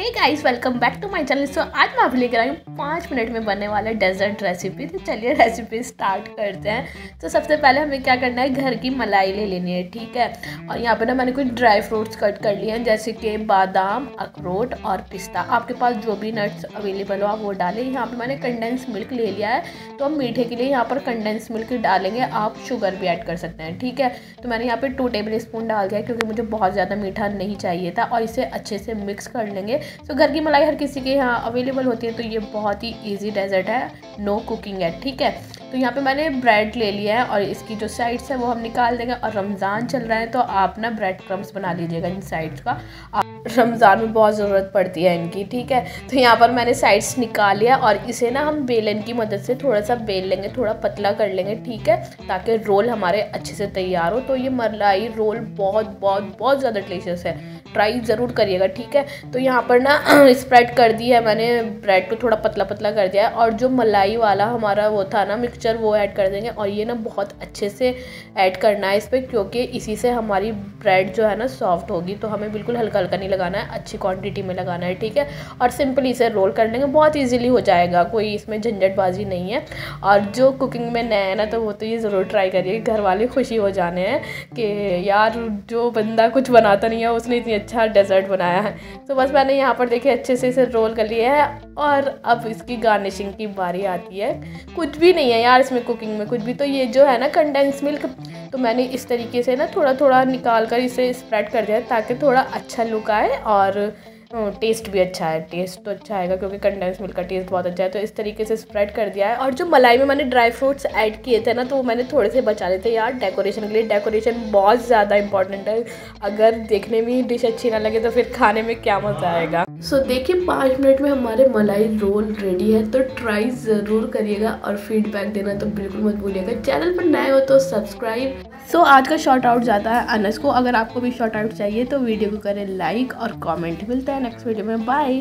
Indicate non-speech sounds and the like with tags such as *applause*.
Hey guys welcome back to my channel so आज मैं आप लेकर आई हूँ पाँच मिनट में बनने वाला डेजर्ट रेसिपी तो चलिए रेसिपी स्टार्ट करते हैं। तो सबसे पहले हमें क्या करना है? घर की मलाई ले लेनी है, ठीक है? और यहाँ पे ना मैंने कुछ ड्राई फ्रूट्स कट कर लिए हैं, जैसे कि बादाम, अखरोट और पिस्ता। आपके पास जो भी नट्स अवेलेबल हो, आप वो डालें। यहाँ पर मैंने कंडेंस मिल्क ले लिया है। तो हम मीठे के लिए यहाँ पर कंडेंस मिल्क डालेंगे। आप शुगर भी ऐड कर सकते हैं, ठीक है? तो मैंने यहाँ पर टू टेबल स्पून डाल दिया क्योंकि मुझे बहुत ज़्यादा मीठा नहीं चाहिए था और इसे अच्छे से मिक्स कर लेंगे। तो घर की मलाई हर किसी के यहाँ अवेलेबल होती है तो ये बहुत ही ईजी डेजर्ट है. नो कुकिंग है ठीक है? तो यहाँ पे मैंने ब्रेड ले लिया है और इसकी जो साइड्स है वो हम निकाल देंगे और रमज़ान चल रहा है तो आप ना ब्रेड क्रम्स बना लीजिएगा इन साइड्स का। रमज़ान में बहुत ज़रूरत पड़ती है इनकी, ठीक है? तो यहाँ पर मैंने साइड्स निकाल लिया और इसे ना हम बेलन की मदद से थोड़ा सा बेल लेंगे, थोड़ा पतला कर लेंगे, ठीक है? ताकि रोल हमारे अच्छे से तैयार हो। तो ये मलाई रोल बहुत बहुत बहुत ज़्यादा डिलीशियस है। ट्राई ज़रूर करिएगा, ठीक है? तो यहाँ पर ना *clears throat* स्प्रेड कर दी है मैंने। ब्रेड को थोड़ा पतला पतला कर दिया है और जो मलाई वाला हमारा वो था ना मिक्सचर वो ऐड कर देंगे और ये ना बहुत अच्छे से ऐड करना है इस पर क्योंकि इसी से हमारी ब्रेड जो है ना सॉफ्ट होगी। तो हमें बिल्कुल हल्का हल्का नहीं लगाना है, अच्छी क्वान्टिटी में लगाना है, ठीक है? और सिंपल इसे रोल कर लेंगे, बहुत ईजिली हो जाएगा, कोई इसमें झंझटबाजी नहीं है। और जो कुकिंग में नया है ना तो वो तो ये ज़रूर ट्राई करिए घर वाले खुशी हो जाने हैं कि यार जो बंदा कुछ बनाता नहीं है, उसने इतनी अच्छा डेजर्ट बनाया है। तो बस मैंने यहाँ पर देखे अच्छे से इसे रोल कर लिया है। और अब इसकी गार्निशिंग की बारी आती है। कुछ भी नहीं है यार इसमें कुकिंग में कुछ भी तो ये जो है ना कंडेंस मिल्क तो मैंने इस तरीके से ना थोड़ा थोड़ा निकाल कर इसे स्प्रेड कर दिया ताकि थोड़ा अच्छा लुक आए और टेस्ट भी अच्छा है टेस्ट तो अच्छा आएगा क्योंकि कंडेंस मिल्क का टेस्ट बहुत अच्छा है तो इस तरीके से स्प्रेड कर दिया है। और जो मलाई में मैंने ड्राई फ्रूट्स ऐड किए थे ना तो वो मैंने थोड़े से बचा थे यार डेकोरेशन के लिए। डेकोरेशन बहुत ज़्यादा इंपॉर्टेंट है। अगर देखने में डिश अच्छी ना लगे तो फिर खाने में क्या मज़ा आएगा? सो so, देखिए पाँच मिनट में हमारे मलाई रोल रेडी है तो ट्राई ज़रूर करिएगा और फीडबैक देना तो बिल्कुल मत भूलिएगा। चैनल पर नए हो तो सब्सक्राइब सो so, आज का शॉर्ट आउट जाता है अनस को। अगर आपको भी शॉर्ट आउट चाहिए तो वीडियो को करें लाइक और कमेंट मिलता है नेक्स्ट वीडियो में। बाय